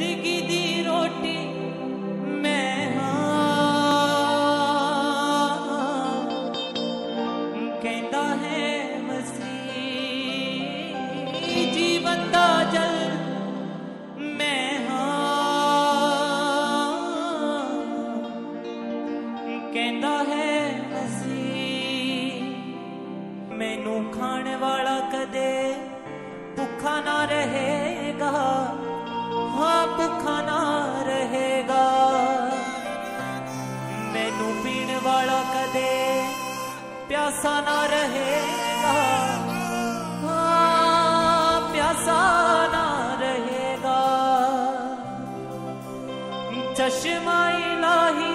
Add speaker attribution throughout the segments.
Speaker 1: ज़िंदगी दी रोटी मैं कहता है मसी जीवन का जल मैं कहता है मसीह, मैनू खाने वाला कदे भुखा ना रहेगा। आप खाना रहेगा। मैनू पीण वाला कदे प्यासा ना रहेगा। हाँ, प्यासा ना रहेगा। चश्मा इलाही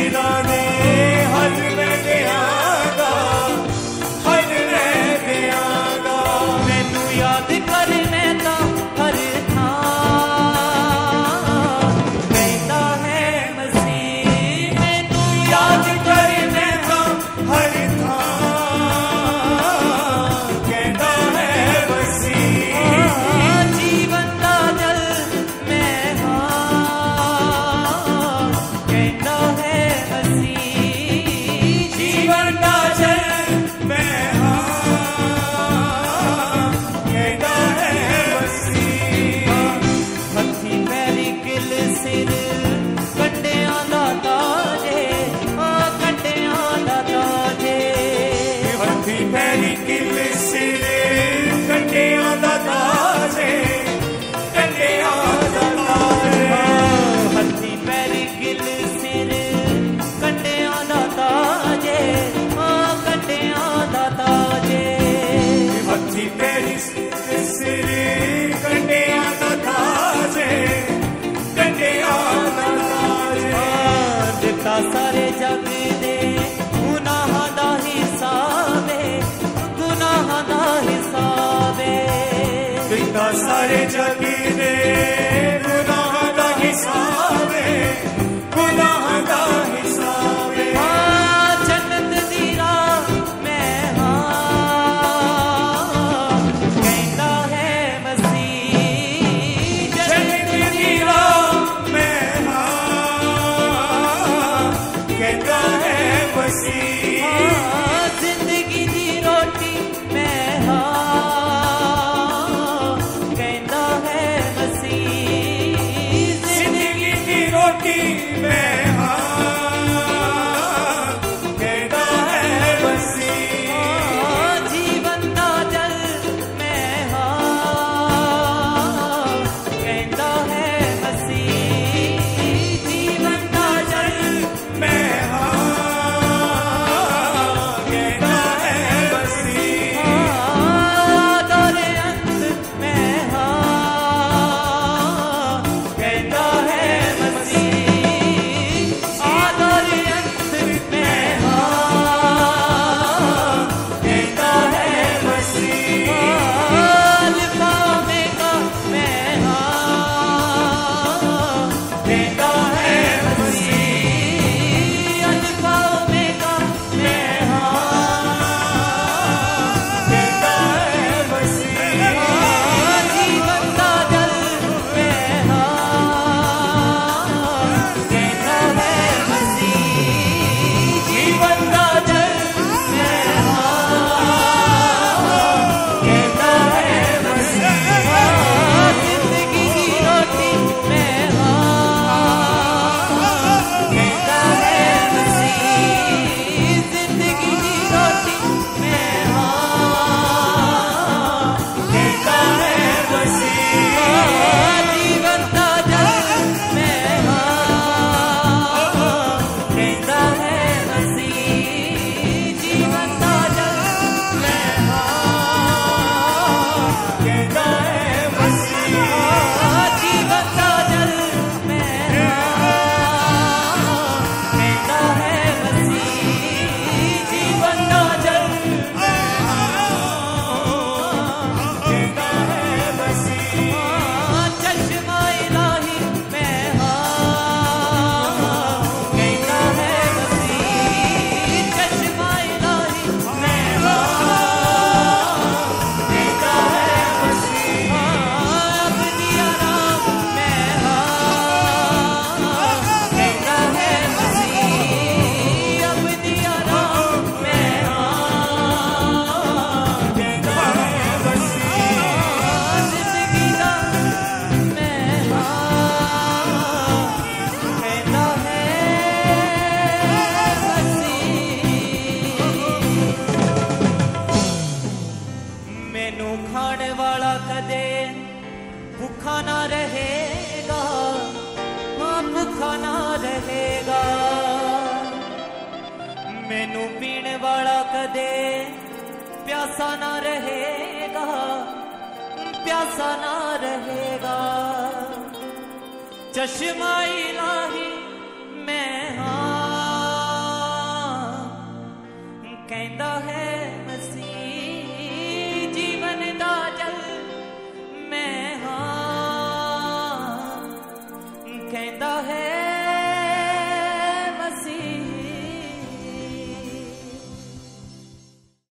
Speaker 2: वीराने हज में Amen.
Speaker 1: can't खाने वाला कदे भूखा ना रहेगा हाँ भूखा ना रहेगा। मैनू पीने वाला कदे प्यासा ना रहेगा, प्यासा ना रहेगा। चश्मा इलाही